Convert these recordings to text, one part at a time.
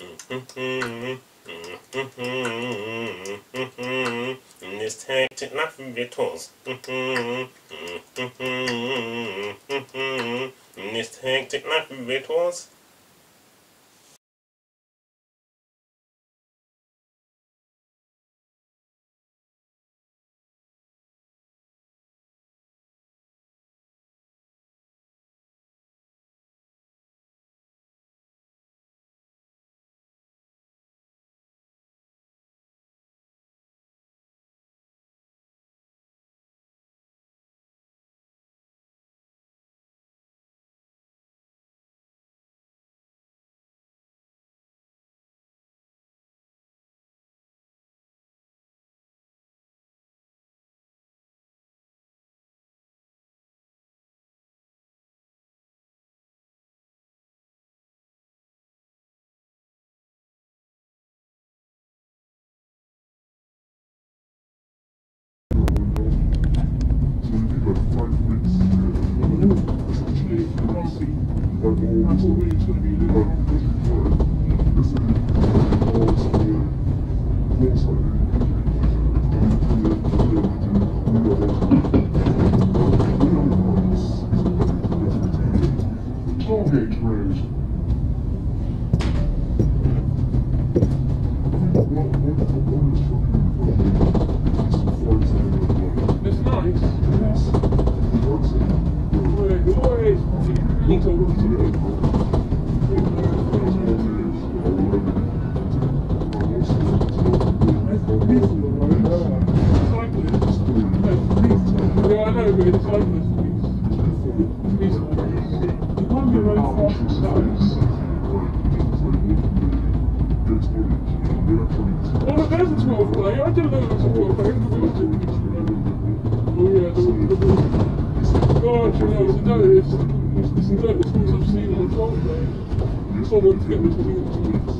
And this tag to not from your toes. And this tag to not from your toes. anyway, this one please. Please. You can't be running fast. Oh, no, there's a 12 play. I didn't know there was a 12 play. Oh, yeah, the, the, God, you know, it's another, it's, it's another schools I've seen on 12 play. Someone to get me to do it.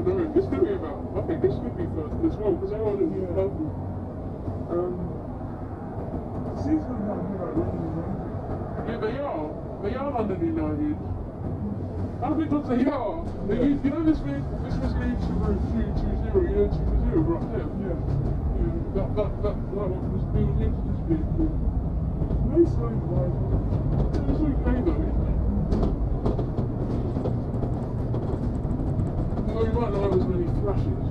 but this could be about, I think this could be first as well, because I want to be purple. Yeah, they are. They are London United. I think that's they are. They, you, you know this was this was league to three two zero, you know two zero right there. Yeah. yeah. That that that that was built into Although you might not have as many flashes.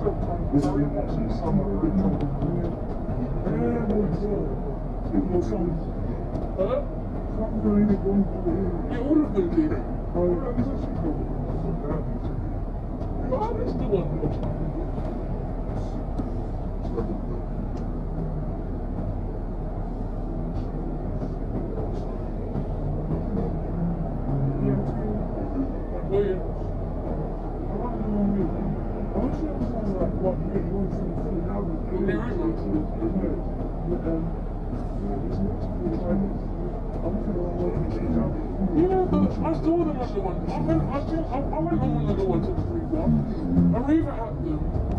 Maybe at least. Huh? Yeah, all of them did. Well, that's the one. Oh, yeah. Yeah, but I saw them on the one. I went, I, saw, I, I went on one of the ones the free one. I even had them.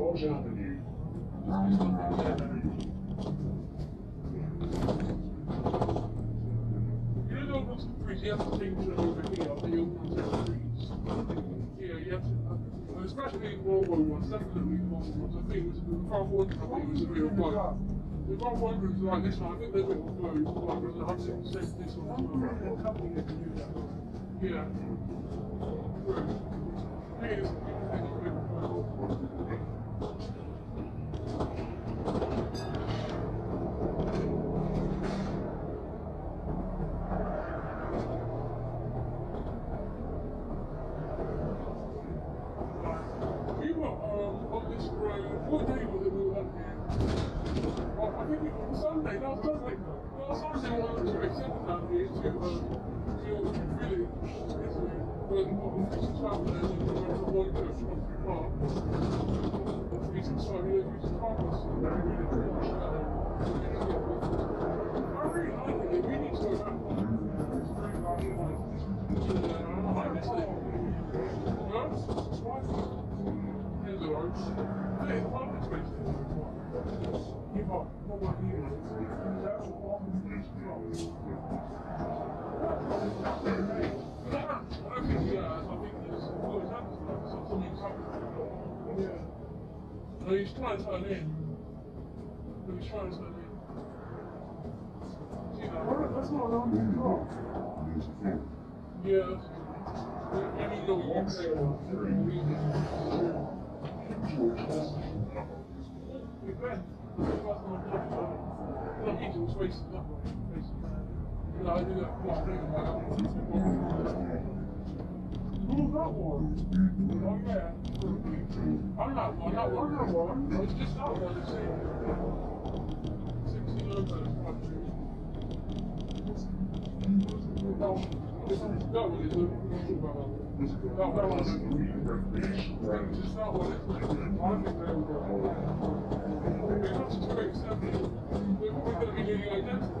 George Avenue. There's nothing there. You know the you to over here, the open streets. Yeah, you have to, uh, especially in World War One, definitely in World War One, I think it was, the front one, I think it was a real one. The front one was like this one, I think they went to close, like, a hundred percent this one. well. company that can do that. Yeah. Right. Thing Country Park. We should start here, we should park us. I really like it, we need to go back. It's very nice. Yeah, I miss it. Huh? Hello. Hey, park expensive. Give up. No one here. That's a walking place. I don't think, yeah, I think there's, well, it's happened, so something's happened. Yeah. No, he's trying to turn in. No, he's trying to turn in. See that? That's not around the car. Yeah, that's good. I mean, no, you can say We can. No, he just wasted that way, basically. You know, I do that quite frequently. One? Oh. I'm not one, not one. Other one? It's just that one, it's 60. No, this one's, that one is a, that one is a, just that one, it's, I think they're, it's not gonna be identical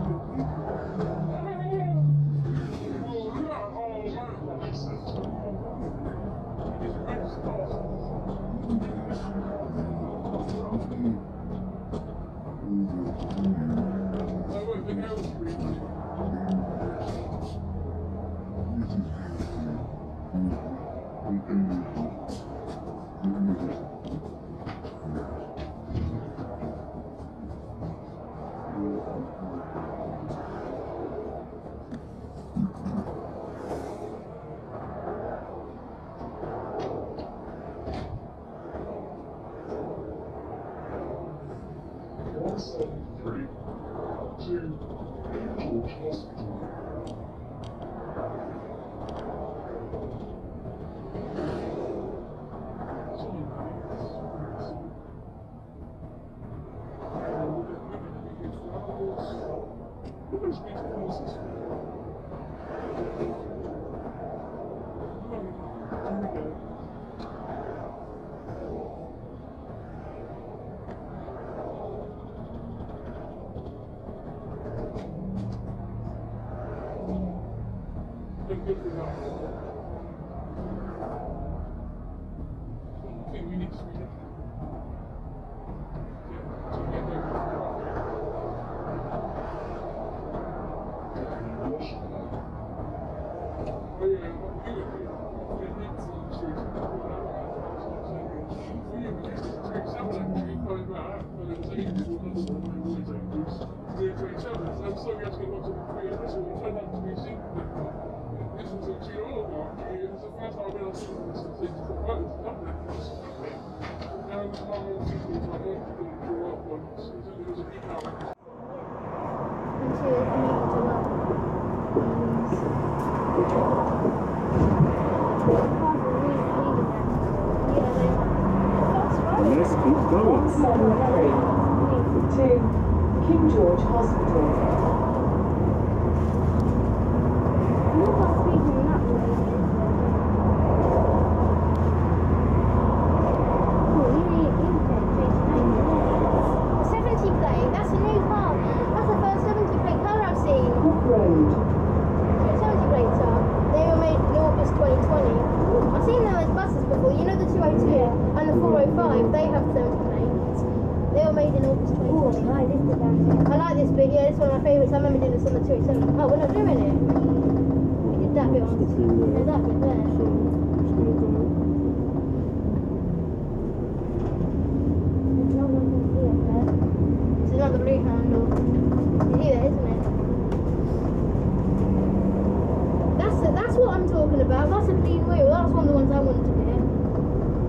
I'm talking about. That's a clean wheel. That's one of the ones I wanted to get.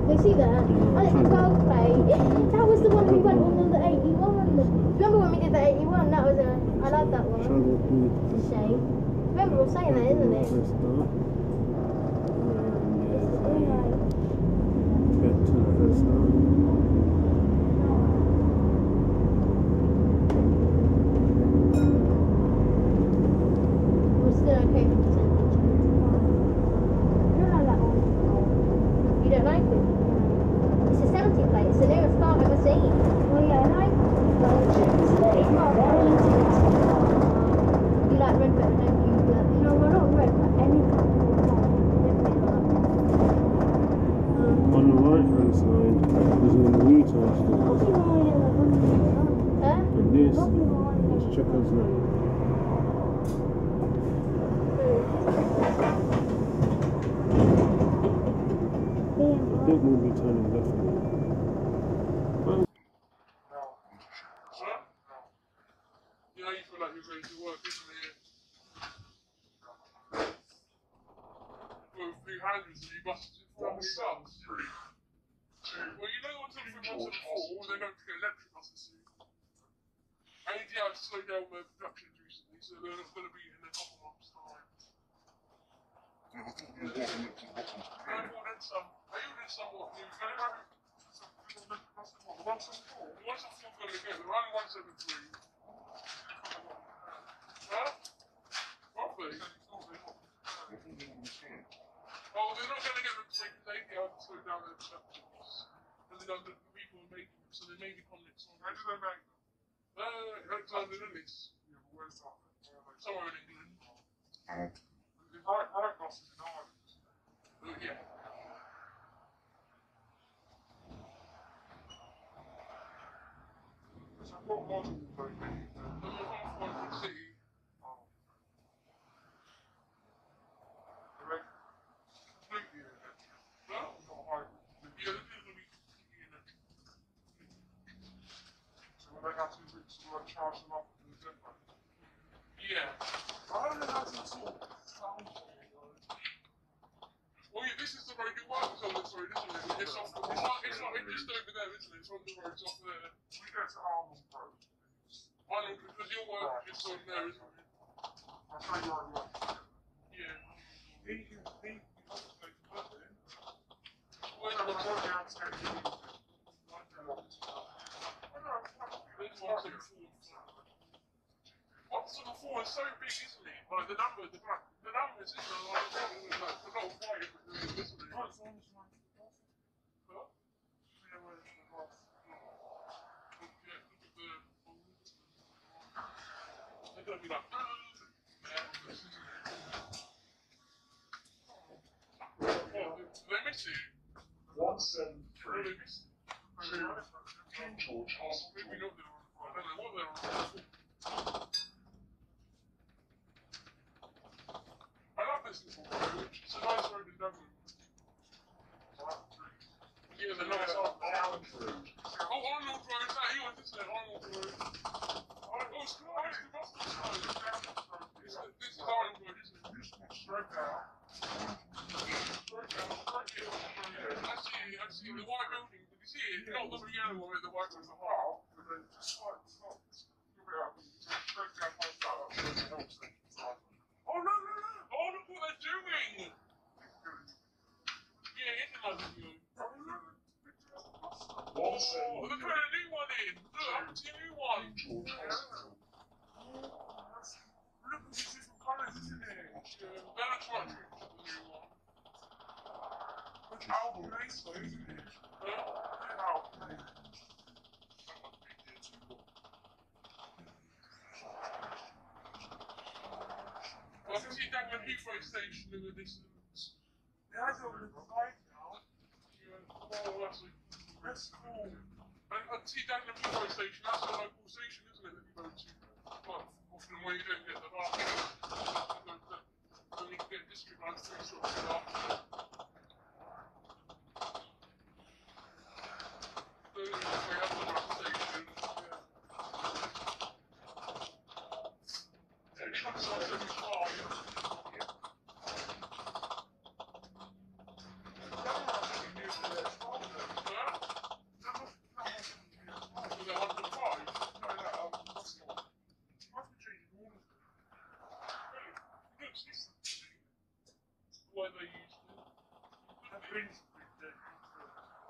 You see that? I think the 12 plate. That was the one we went on the 81. Remember when we did the 81? That was a. I like that one. Try to do It's a shame. Remember we're saying that, isn't it? First start. Mm. And there's a Alright. bit to the first start. We're still okay for percentage. I don't like that one. You don't like it? It's a 70 plate. It's the newest car I've ever seen. Well, yeah, I like James Lane. You like red better, don't you? But, no, we're not red, but any On the right hand side, there's a retard store. Huh? And this is Chequers Lane. I think we'll be turning left now. Huh? You know, you feel like you're ready to work, isn't it? Well, three hundreds, you must from the south. Well, you know what's something once and four, they're going to get electric buses soon. ADL have slowed down their productions recently, so they're going to be in a couple months' time. I ordered some. I ordered some what new. Can I have? The one seven four. The one seven four get. They're only one seven three. Huh? Well, they're not going to get the baby out to go down their perceptions. And they don't the people who made them, so they made on they make them? Uh, outside the Lilies. Yeah, but where's that? Somewhere in England. And? In Ireland. Yeah. So what model would they? So when they have to charge them up and do it. Yeah. I don't know how to though. Well, yeah, this is the road it works on isn't it? It's off. It's not. It's not. Just over there, isn't it? It's on the road. It's off there. We get to Arnold Road. I know because your work is on there, isn't it? I'll show you it works. Yeah. He he in. The out to get it. Like that. I don't know, it's four. What's the four is so big, isn't it? Like the number, the the numbers, isn't? Like the white, isn't it? One. George Hospital. Yeah, see, the white building. Did you see it? Not the yellow one, the white one. Wow, and then just like, it's not, it's, you'll be able to straight down like that, that's where the help station's like. Oh, no, no, no. Oh, look what they're doing. Yeah, hit them over you. One Oh, seven they're three putting a new one in. Look, I can see a new one. George Hospital. Look at these different colours, isn't it? Yeah, that looks like the new one. It's Albert Place, though, isn't it? Huh? Albert Place. I can see Dagenham Heathway station in the distance. It has it on the side now. Yeah, oh, that's a, That's cool. and I can see Dagenham Heathway station, that's a local station, isn't it, that you go to? Like, often where you don't get the bus. Then you can get district lines through sort of stuff. Then you have the bus station. Yeah. It comes on every five. Huh? With a hundred and five. Looks different to me. The way they used it.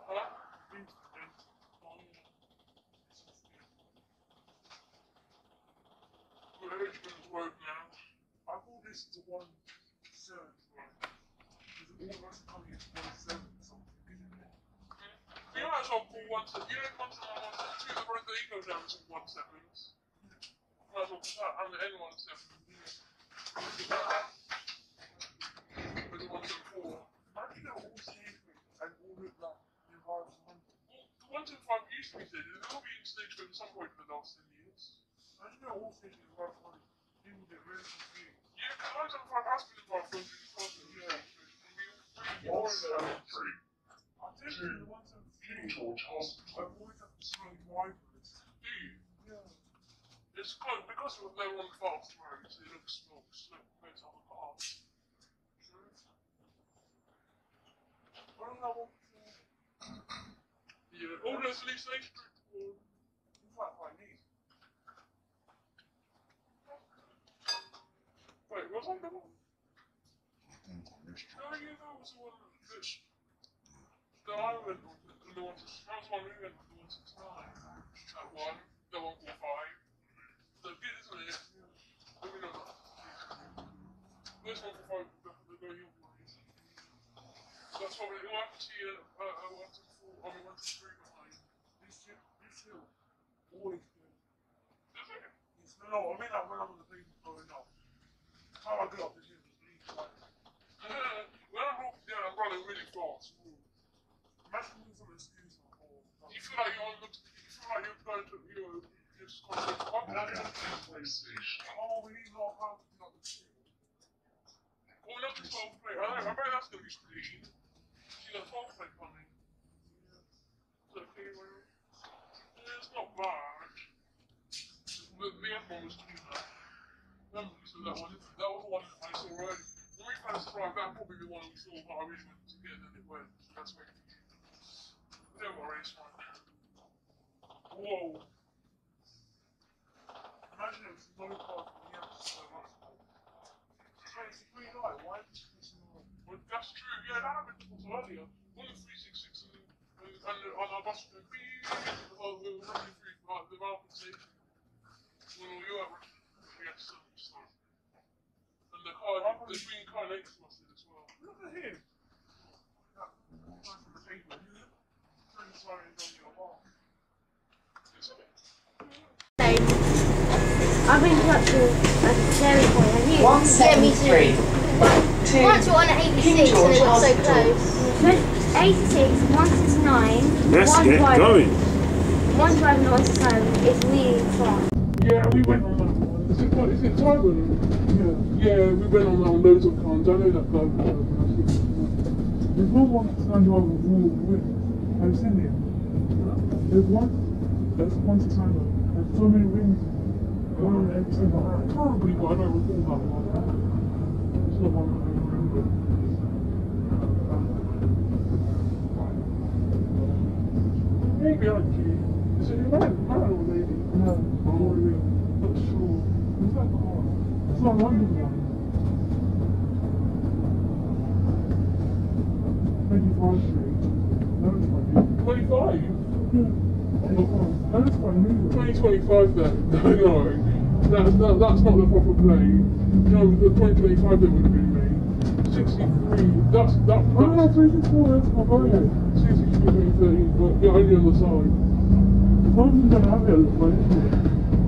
Huh? Oh, yeah. Richmond's Road now. I call this the one seven right? Because all that's coming is one seven something, isn't it? You might as well call one seven. You know, one seven, one seven two. The he goes down is one. Might as well put that under N one seven. With the one seven four. Imagine they're all and all the environment. Well, the one five used to be said. They'll be in stage at some point for the last ten all get really because one years. Yeah. One one. It's fast roads. It looks slow, slow compared to other cars. I don't know Yeah. Oh, there's Lee Stage Street. Oh, in fact I need. Wait, was I the one? Missed No, yeah, that was the one that. The I went on, the, the one to, that was one we went to, the one to nine. That one, the one four five. So good, isn't it? Let me know that. This one for five, the, the go your. That's probably the one to you, uh, uh, one to four, I mean, one to three behind. This hill, this hill, always good. Is it? It's, no, I mean like when I'm on the people growing up. How I got up really like, Uh, when I'm running really fast. imagine a excuse or You like you're you like you're going to, you know, just got to And I got PlayStation. Oh, we need power to not the two. Oh, not the 12 play. I, I bet that's gonna be easy. See the 12 play coming. Yeah. Well, it's not bad. The, the other one was cleaner. That was the one I saw early. When we first tried, that probably the one we saw, but I really wanted to get, and it went. That's where came. Don't. Whoa. Imagine the that's true. Yeah, earlier. On the 366 uh, and, and, and on our bus, the uh, the we were at yes. And the car, the green car next to us as well. Look at him. That's the table. Turn sorry on your wall. It's okay. I've been to up to a dairy point. Have you? One Yeah, me seven too. three. Two. Once we're on 86 King and it got so close. 86, once it's 9, Let's one get driving, going. one driving once it's home, it's really far. Yeah, we went on that one. Is it, what, is it Taiwan? Yeah. Yeah, we went on one loads of times. I know that guy. Uh, there's no one that's not driving through the wind. Have you seen it? There's one that's once a time. There's so many rings. Oh, one on every single I can't remember, I don't recall that one. It's not one that I remember. Maybe I do. Is it a man, man or lady? No, Oh, yeah. It's not London one. 25 Street. No, it's funny. 25? Yeah. No, it's funny. 2025 then. No, no. That, that, that's not the proper play. No, the 2025 that would have been me. 63, that's, that, Oh, no, that's, 24, that's my brother. 63, 2013, but yeah, only on the side. London don't have it,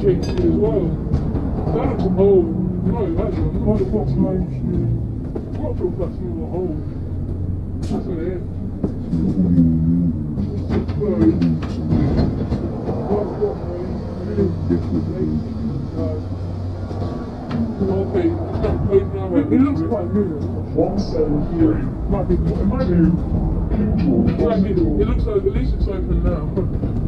too as well. That looks old. No, that's the fuck's my issue? Rockville Plus new or old. That's what it is. It, looks quite good. 173. Might be, it might be. It might be- it looks like at least it's open now.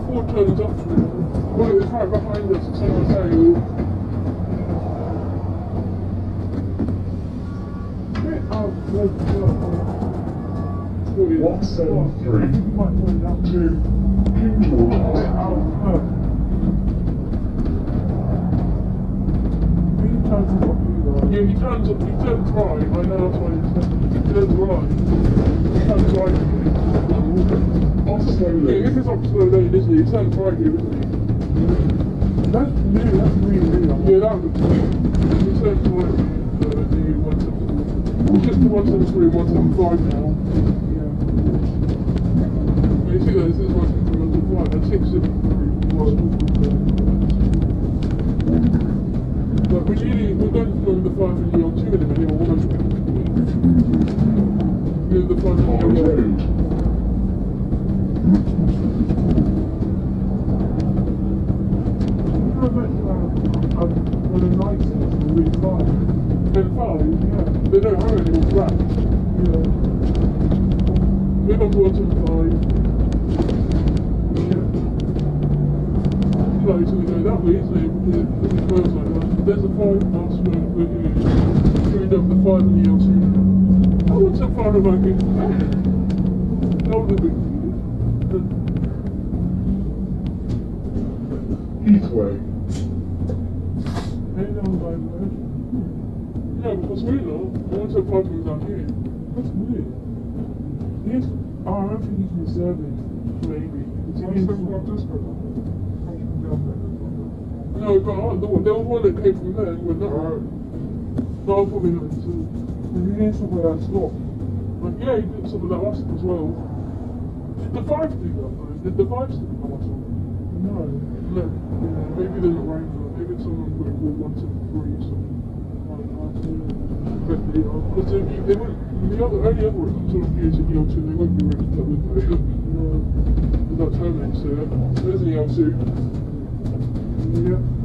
before turns up. Well, it was right behind us, like I say, Oh, like, what is it? 173. you might find out. To King George Oh, Hospital. oh. Three what you got. Yeah, he turns up, he turns right, I know that's why he turns right. Yeah, this is isn't it? Right here, isn't it? That's new, that's really new. Yeah, that looks new. We Just the 173 and 175 now. Yeah. You see that this is 173 175. That's 673. But we really, we're going from the 5 and the 2 minute, or know, He in somewhere that's not? But yeah, he did some of that last as well. The five do that though? The five still come at all? No. No. Yeah, maybe there's a range of maybe someone put all one, two, three something. But they because they, they won't, the only other sort of years in the L2, they won't be ready to would they? No. Without terminating, so there's the L2. Yeah.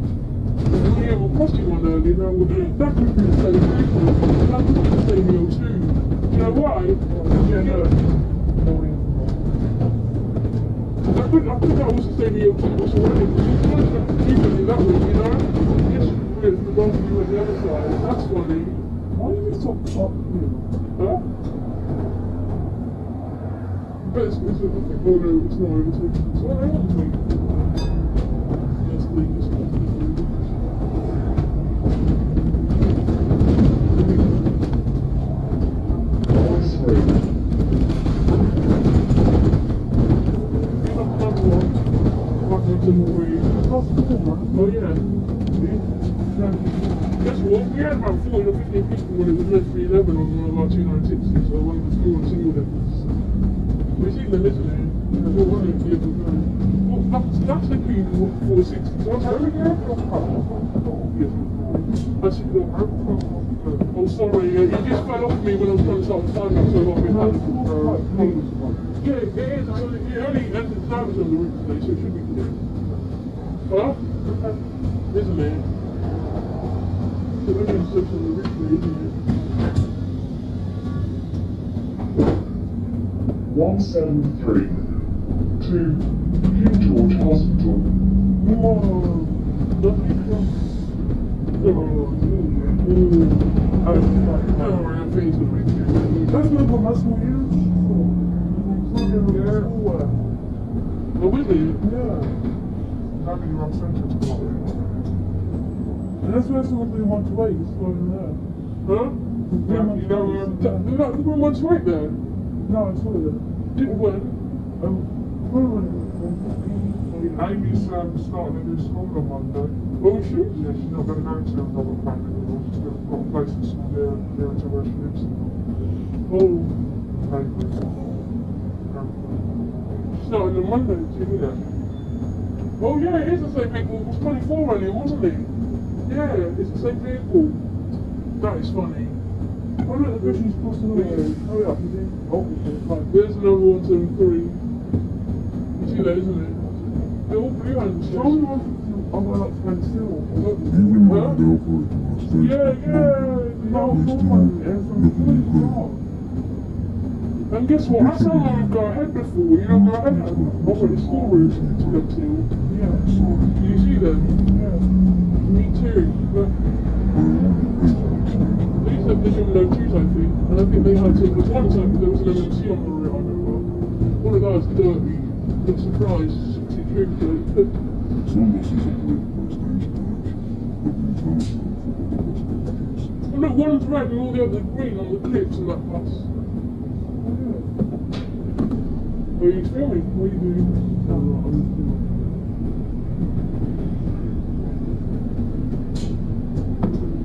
And we have a doing, that could be the same same L2. Do you know why? I think, I think was the same L2 was already, because you can't have to keep it that way, you know? With the went the other side, that's funny. Why do you so up here? Huh? But it's, it's, it's overtaken. It's not overtaken. Yes, leave this one. Forest Road. Oh yeah. Guess what? We had about 40 or 50 people when it was meant to be 11 on one of our 296s, so one of the school and single levels. We see them, isn't it? One of the vehicles going. Well, that's, that's the Queen 460. So I'm like, yes. I said, look, oh sorry, uh, you just fell off me when I was trying to start the time so. Uh, yeah, it is. It's only, it only entered on the route today, so it should be clear. Huh? Isn't it? It only entered on the today. One seven three to King George Hospital. Whoa. From. Oh, ooh. Oh, oh, I think it's a big deal. That's not what what you Yeah. Yeah. Oh, really? Yeah. Having your center to go And that's where somebody wants to wait, it's going there. Huh? Yeah, you know, um, th- they're not, they're much right there. No, I saw that. Did when? Um, was it? Amy's um, starting a new school on Monday. Oh, she? Yeah, she's not going to go to another family anymore. She's got got a place in school there, there to where she lives. Oh. She's starting on Monday, do you hear that? Oh, yeah, it is the same vehicle. It was 24 running, wasn't it? Yeah, it's the same vehicle. That is funny. Oh, look, the British crossing the way. Hurry up, you see? Oh, Right, there's another one, two, three. You see that, isn't it? They're all blue hands. Show me one. I'm going up to still. Huh? Yeah, yeah. No, someone there from the police car. And guess what? I saw them go ahead before. You know, go ahead. Over the school to them too. Yeah. You see them? Yeah. Me too. But these have the no twos, I think. And I think they had to. Because one time because there was an MMC on the route, I remember. One of those dirty. Looked surprised. 63 plate. Well, look, one's red and all the others green on the clips in that bus. Are you filming? What are you doing?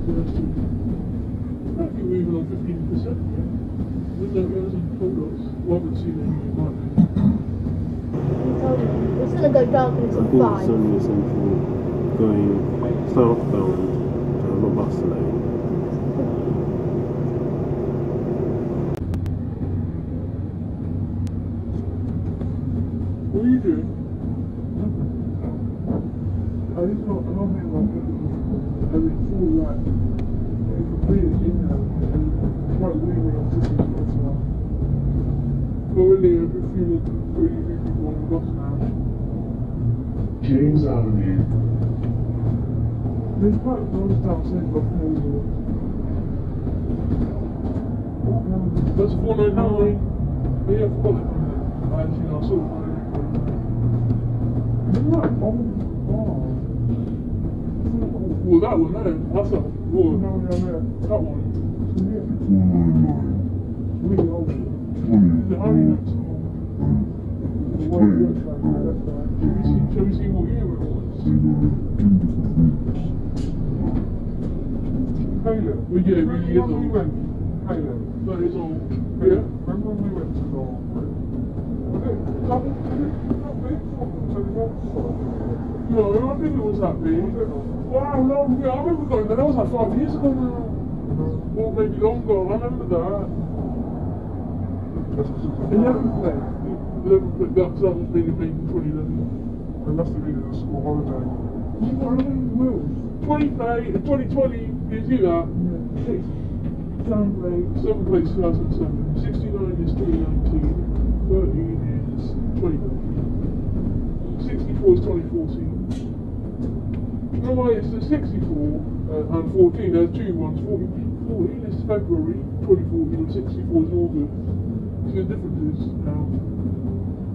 Might be moving on 15%. There's no hasn't told us. Well, I haven't seen any of mine. He told me. It's gonna go dark I until think it's five. only essential going southbound to have a bus lane. What are you doing? I just don't, I don't think like every full like if you put it in there and quite weird when I'm sitting in the Oh, really? few, pretty few people on the bus now. James Avenue. There's quite a lot of downstairs but no door. That's 499. Yeah, I forgot it. Actually, no, I that old bar? Well, that one there, that's a, well, that one. Really is Remember when we old. went? That is old. Yeah? Remember when we went to the was it double? Was it not big? So the No, I don't think it was that big. Wow, no, yeah, I remember going there. That was like five years ago now. Or maybe longer. I remember that. Eleven place. Eleven, but that, was maybe maybe 2011. And that's the reason the school holiday. You got a wheels. 20 play, 2020, did you that? Seven play, seven play 2007. 69 is 2019. 13 is 2019. 64 is 2014. No, wait, it's the 64 uh, and 14. There's two ones. 40, 14 is February 2014 and 64 is August. See the difference is now.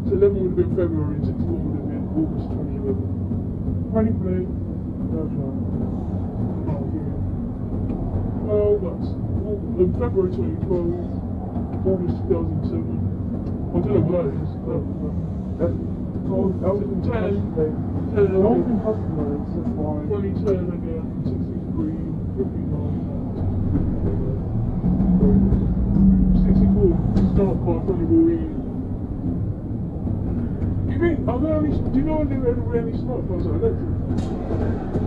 So 11 would have been February and 64 would have been August 2011. Twenty play. That's right. Oh, yeah. Well, in February 2012, August 2007. I don't know what that is. but- uh, That's that was in Ten. Ten. Ten, I don't think customers. That's why. 2010 again, 63, 59, 64. Start by 24 You uh, uh, think, are there any, do you know if there are any smartphones that are electric?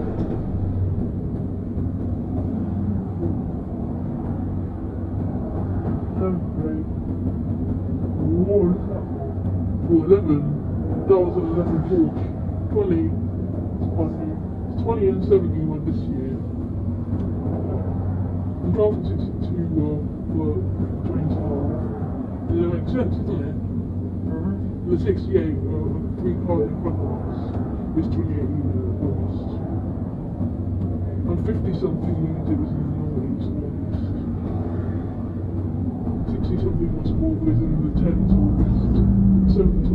11,000 level book 20, 20, 20 and 71 this year. 1,062 were, were trained to They were accepted in it. Mm-hmm. The 68 were three card equivalents, is 28 uh, August. And 50 something unity was in the Northeast in August. 60 something was more within the 10th August. 70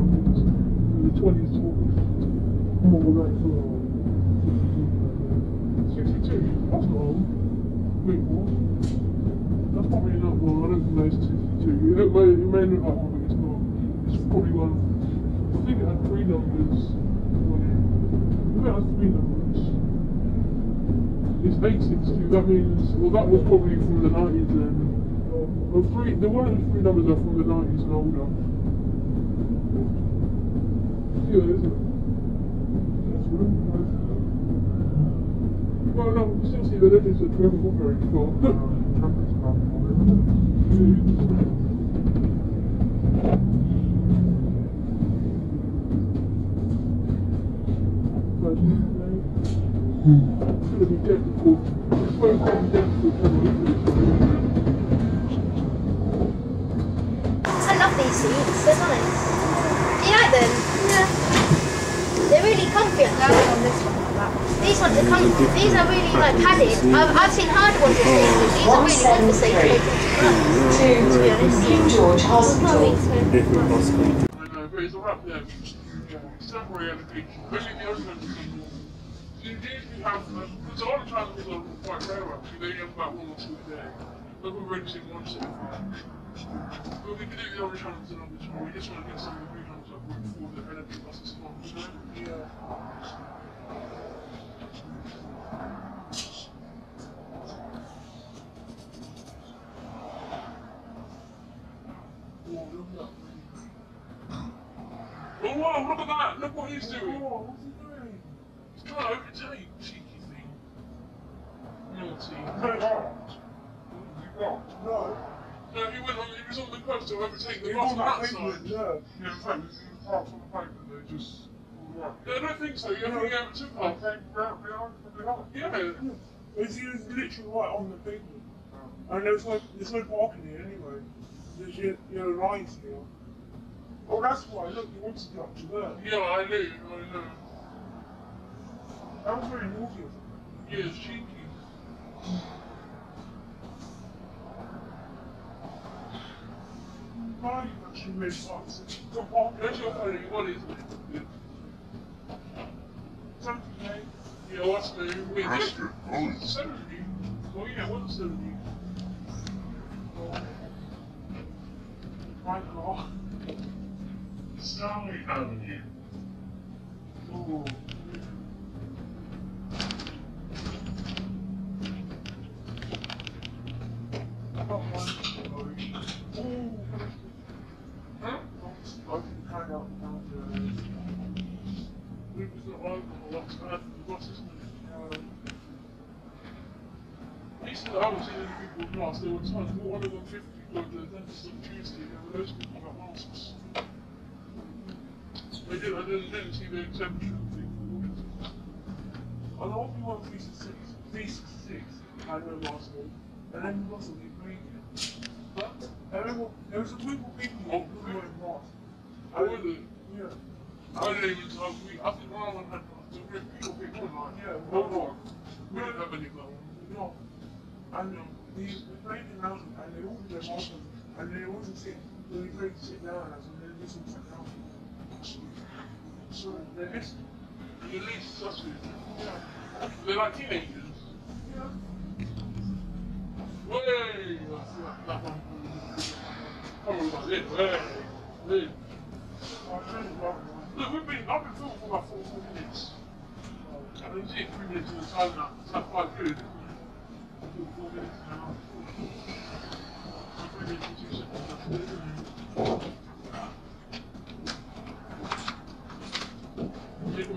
20s August. Oh, well, that's all. 62, that's not. Wait, what? That's probably not one, I don't think that's 62. It may, it may look like one, but it's not. It's probably one. I think it had three numbers. it. Has three numbers. It's 862, that means, well that was probably from the 90s then. Well, three, the one three numbers are from the 90s and older. Nice. Well, no, letters that Trevor got very far. Trumpet's come. It's be going be these seats, they're nice. Do you like them? Yeah. They're really comfy actually. on this one. These ones are comfy. These are really like padded. I've, I've seen harder ones to sleep, but these are really good to sleep. They To be honest. King George Hospital. think so. Different hospital. I know, but it's a wrap there. It's temporary allocation. Only the other ones are normal. You usually have, because a lot of transports are quite rare actually, they only have about one or two a day. But we're renting one set of five. But we can do the orange hunters and others, we just want to get some Oh, look at that. Oh, look what he's doing! Oh, what's he doing? He's trying to overtake, cheeky thing. Naughty. No. No, he went on, he was on the coast to overtake the He bus on that side. pavement, yeah apart from the fact that they just I don't think so. You're yeah. going to I think. Yeah. It's, it's literally right on the pavement. And there's no, there's no parking here anyway. There's your, your line here. Well, that's why, look, you want to get up to there. Yeah, I know, I know. That was very naughty of. Yeah, it's cheeky. money that you make on to walk into anybody's Someday, you know what's the way Seventy. Oh yeah, what's seventy? My God. Stanley Avenue. Ooh. exemption I don't you want these six, these six, I know last one, and then you lost the ingredient. But everyone, there was a group of people oh, who went last. I wouldn't. Yeah. I didn't even talk to me. I think one of them had to rip people big one Yeah, one more. We didn't have any more. No. And um, we, we played in London, and they all did their masters, and they all just sit, they played sit down, and they listened to so the next release sources. We were teenagers. Way! Look, we've been up and for about four minutes. I don't see three minutes in the time now. It's not quite good. Four minutes now.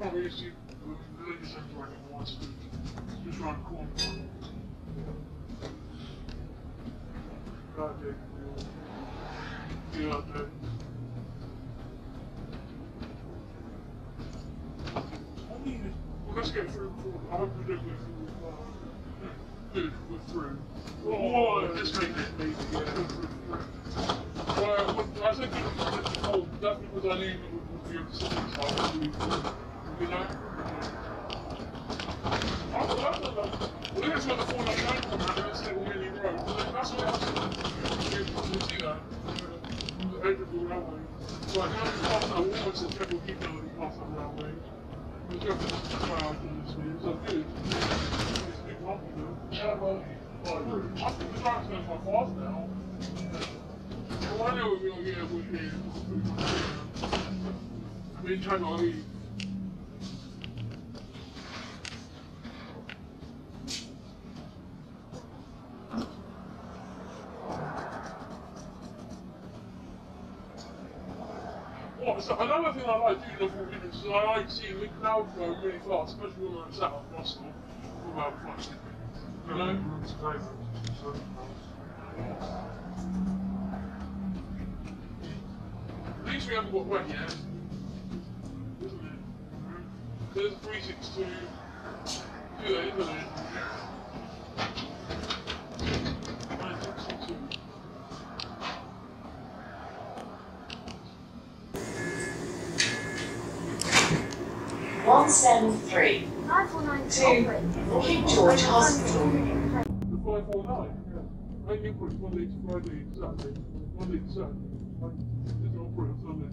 probably just So I like to see we can now grow really fast, especially when I'm sat Boston, for about five At least we haven't got wet yet. Isn't it? There's 362. Do that, isn't it? 173 King George Hospital. The 549, I think was Monday to Friday and Saturday, Monday to Saturday, like, there's Sunday.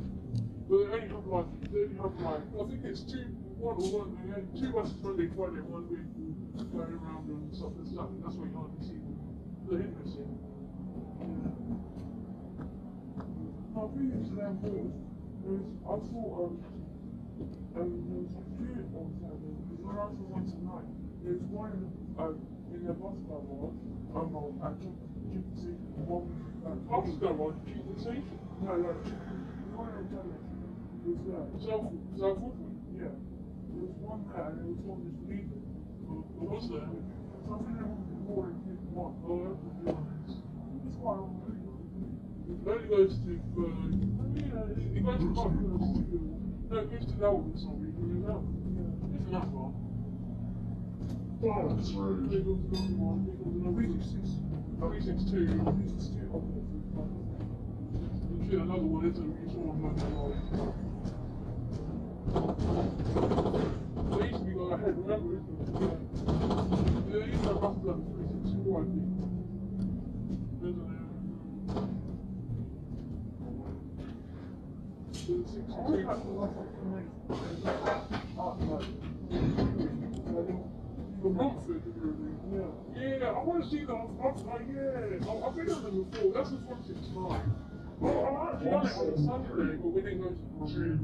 But they only have like, they only have like, I think it's two, one or one, they had two buses Monday, Friday, one week, going around and stuff that's why you hardly see them. They're interesting. Yeah. I've been into. I thought, um, a few on Saturday. There's one after one tonight. There's one um, in the bus bar was, um, on, at Gypsy, one, uh, Oscar on GTC. no, no, the one on Saturday. Was there. South, South Woodman. Yeah. There was one there and there was one just leaving. What was there? So I think there was more than one. Oh, that's the difference. It's quite unbelievable. It only goes to, uh, yeah, it goes to Buckhurst. No, it goes to Melbourne, sorry. It's enough one. Barnes Road. It goes to another one. It goes to another Three six six. Three six two. Three six two. I'm sure another one isn't really sure on that road. Yeah. I want to see that. I'm, yeah, I've been on them before. That's the six nine. Well, I'm actually on it on Sunday, but we didn't go to the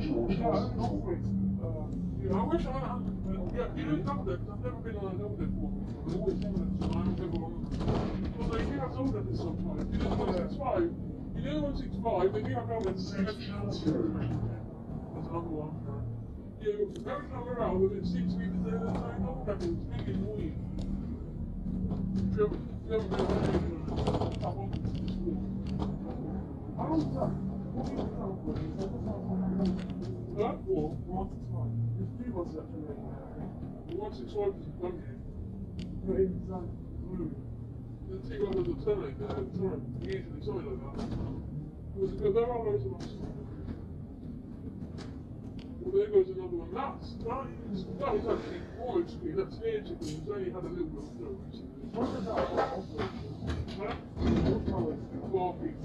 George Yeah, I'm not uh, Yeah, I wish I had. Yeah, you know double deck. I've never been on a double deck before. I've always think that so I'm never on. Well, they do have double deckers sometimes. You know, one six five. You know, one six five. They do have double deckers. That's another one. Yeah, every time we're out, within six meters, there's no double deckers. It's really annoying. If you ever, if you ever been on a I've often seen this before. I don't know. What do you know for it? So this one's on Huh? Or one to five. There's three ones actually. the one six five is done here. But in the T one was a turning, easily, something like that. Because there are loads of us. Well, there goes another one. That's that is that is actually orange screen, that's the screen, it's only had a little bit of snow recently. What is that? Huh? What colour is that? Four feet.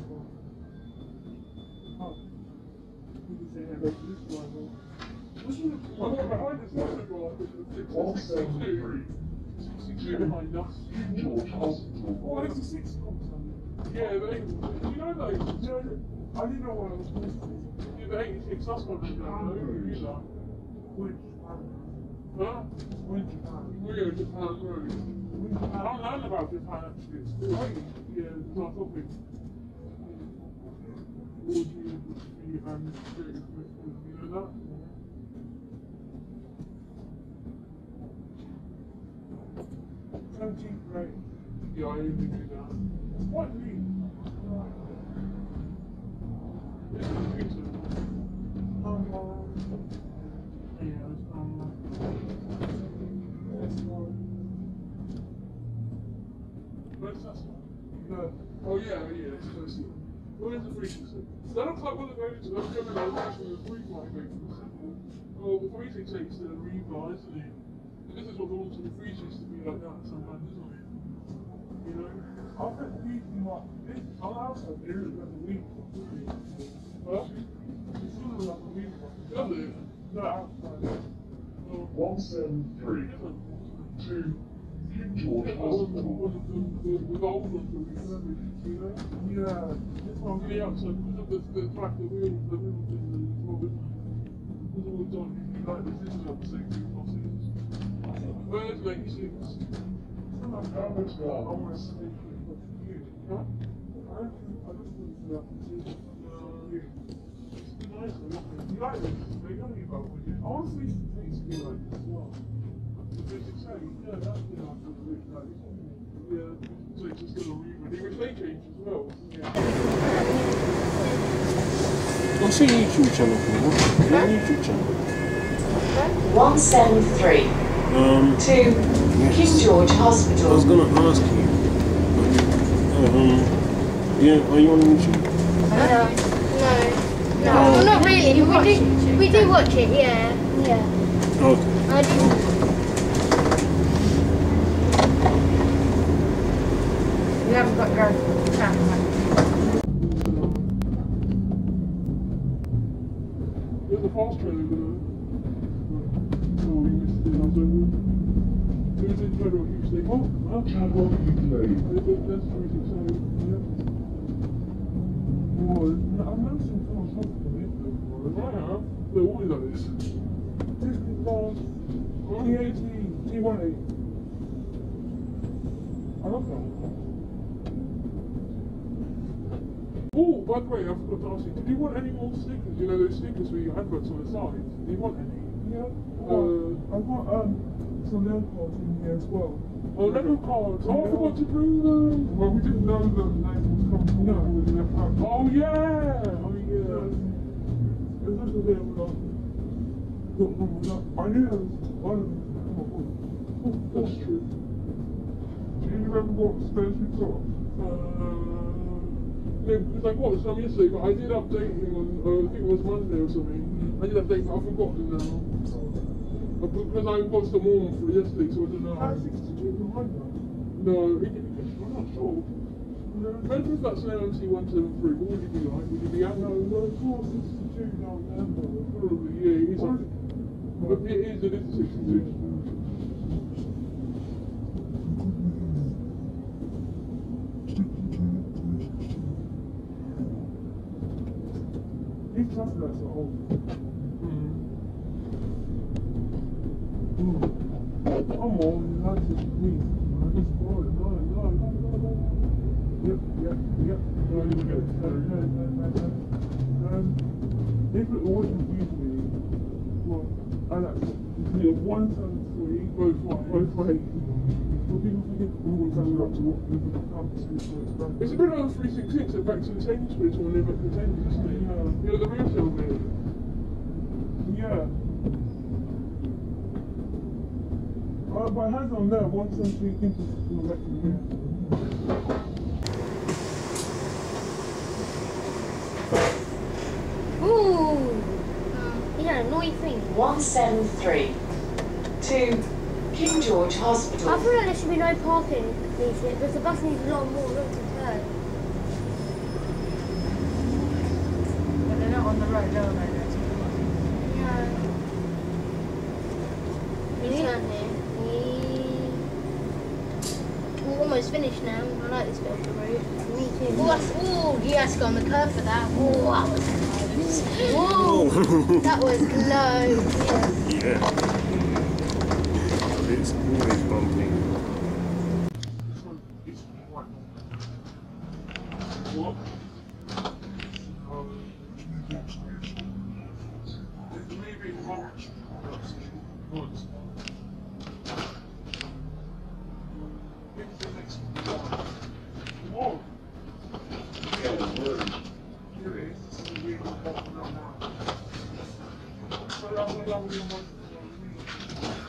Oh. You say that this one. Wasn't it? I'm not behind this one, it's 6 2. Oh. Yeah, they, you know those, Yeah, I didn't know what I was supposed to yeah, the eighty-six, that's what they do, you know. Which, um, Huh? which, um, Rio Japan. I don't learn about Japan actually. Yeah, it's our topic. You you know that? Um, yeah, it's, um, it's, um, Where's that? the, Oh yeah, yeah, it's close to Where's the frequency? That looks like one of those, I'm coming out actually the three fly frequency. Oh, the eight is the it? And this is what to the three used to be like that sometimes, isn't it? You know? I bet these, like, this, I'm outside, there is like a week. Huh? It's sort of like a week. Does it? No, outside. Oh, One seven three. Two. King George Yeah, I wasn't, Hospital. wasn't the, the, the gold one to remember, you know? Yeah, this On one, the outside, because of the, the fact that we all, the middle thing, the well, it's all done, like this, is on the same thing, obviously. Where's Lake Six? some of the others are almost speaking for you. Huh? I don't think, I don't think it's enough to see it. It's nice, isn't it? You like this? They know you about would you? I want to see some things to be like this as well. The physics say, yeah, that's, you know, for the week, like, yeah, so it's just gonna read, which they changed as well. Yeah. What's your YouTube channel for? What's your YouTube channel? 173 Um, to King George Hospital. I was gonna ask you. Um, yeah, are you on YouTube? No. No. No. Well, not really. You watch we do. YouTube? We do watch it. Yeah. Yeah. Okay. I do. You haven't got your own channel. There's a fast trailer They won't, huh? Cadwell Ukulele. That's pretty exciting, yeah. Well, I've noticed someone talking to me before. I have. No, what is those? Disney Plus, only 18, T18. I love that one. Oh, by the way, I forgot to ask you, did you want any more stickers? You know those stickers with your adverts on the side? Do you want any? Yeah. Uh, Uh, I've got um, nail cards in here as well. Oh, cards. Oh, I forgot to bring them. Well, we didn't know that the name was coming from No. we didn't have to. Oh, yeah. Oh, yeah. It's just a bit of a I knew there was one of them. Oh, that's true. Do you remember what space we got? Uh, no, because I got some yesterday, but I did update him on, uh, I think it was Monday or something. I did update, but I've forgotten now. Because I got some more for yesterday, so I don't know. How 62 behind that? No, he didn't catch I'm not sure. If that's an LMC 173, what would he be like? Would he be out? No, no, 62 now, remember. Probably, yeah, he's like, but it is, it is 62. These are old. Mm. I'm old, and that's just me. I just bought it. No, no, no, no, no. Yep, yep, yep. No, you get it. No, no, no, no, no. Um, if it wasn't usually, well, I like to do one times three, both way, both way. But people forget all the time up to what people come to, so it's a bit like a 366 and back to the Sainsbury's or never pretend, isn't it? Yeah. You know, the real bit. Yeah. My hands on there, one, two, three, think it's going back to the Ooh. You know, annoying thing. 173 to King George Hospital. I Hospital. feel like there should be no parking these days because the bus needs a lot more room to turn. But they're not on the road, are they? They're just- Yeah. You turn here. We're almost now. I like this bit of the road. Me too. Oh, that's, you have to on the curve for that. Oh, that was close. Whoa, that was close. Yeah. Yeah. It's always bumping. This one is white. What? Um, it's maybe one. Good. It's the next one. Whoa. Here it is. This is really popular now. So that was that was one. Well, nothing will be bumpy than ever. This will be the bumpiest one ever made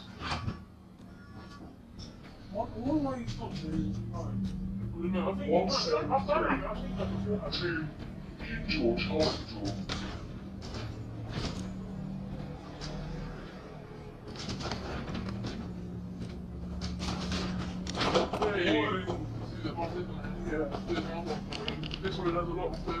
What, what are you still doing? Don't know, I think One I've done it. I've done it. I think that's before. to King George Hospital. Yeah, yeah, yeah. See the bump, isn't it? Yeah. There's another one. This one has a lot of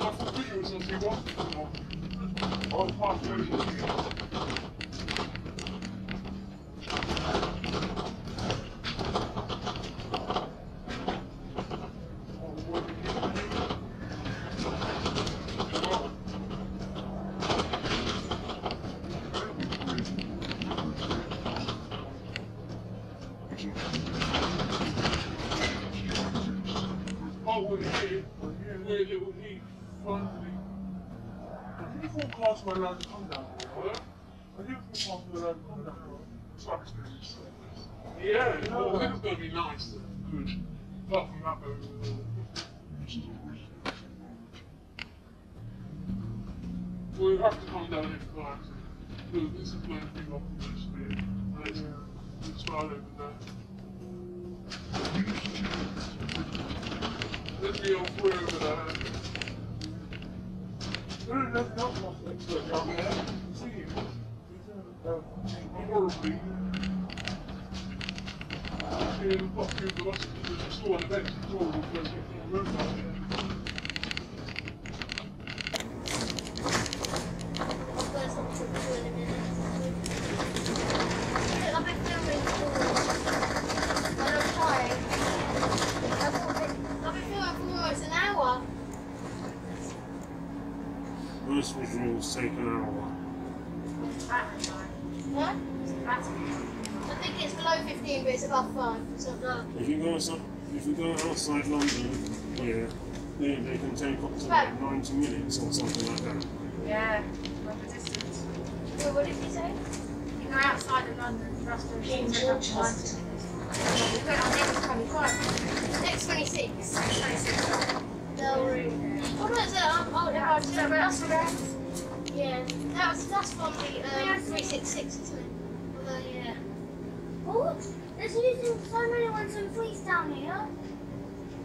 off the videos and see what's going on. I'll pass it over to you. Oh, we're here. We're a little heat. Finally. I didn't forecast my allowed to come down here. I didn't forecast my allowed to come down here. Yeah, no, this is going to be nice. Good. We'll have to come down for that. Look, this is are supposed to be. Let's, let's start over there. Let me off way over there. No, no, no, off down there. See you. Horribly. Yeah, the fuck you, the rest of the store and events, it's horrible because you can't remember out there. I've got something to do in a minute. Look, I've been filming for a long time. I've been, I've been filming for almost an hour. Most visuals take an hour. What? I think it's below 15, but it's above 5. So, no. If you go outside, if you go outside London, yeah, they, they can take up to like 90 minutes or something like that. Yeah, like the distance. Wait, what did you say? You go outside of London for us to King take up George to Hospital. We went on X25. Next 26. 26. Del Rey. Oh, no, it's oh, Yeah, oh, so that's that's from, where yeah, that was, that's from the um, see. 366, isn't it? Although, yeah. Oh, there's using so many ones on fleece down here.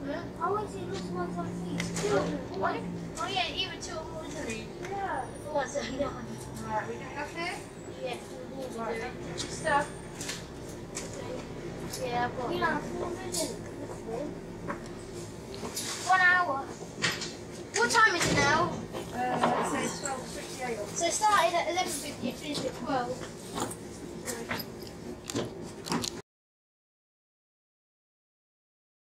Huh? I want to see those ones on fleece too. What? Oh, yeah, even two or more, isn't it? Yeah. The ones that are nine. Right, we going up here? Yeah. Right, Right. stuff. Yeah, I've You one. know, four minutes. One hour. What time is it now? Uh, let's 12.58 So it started at 11.50 and finished at 12.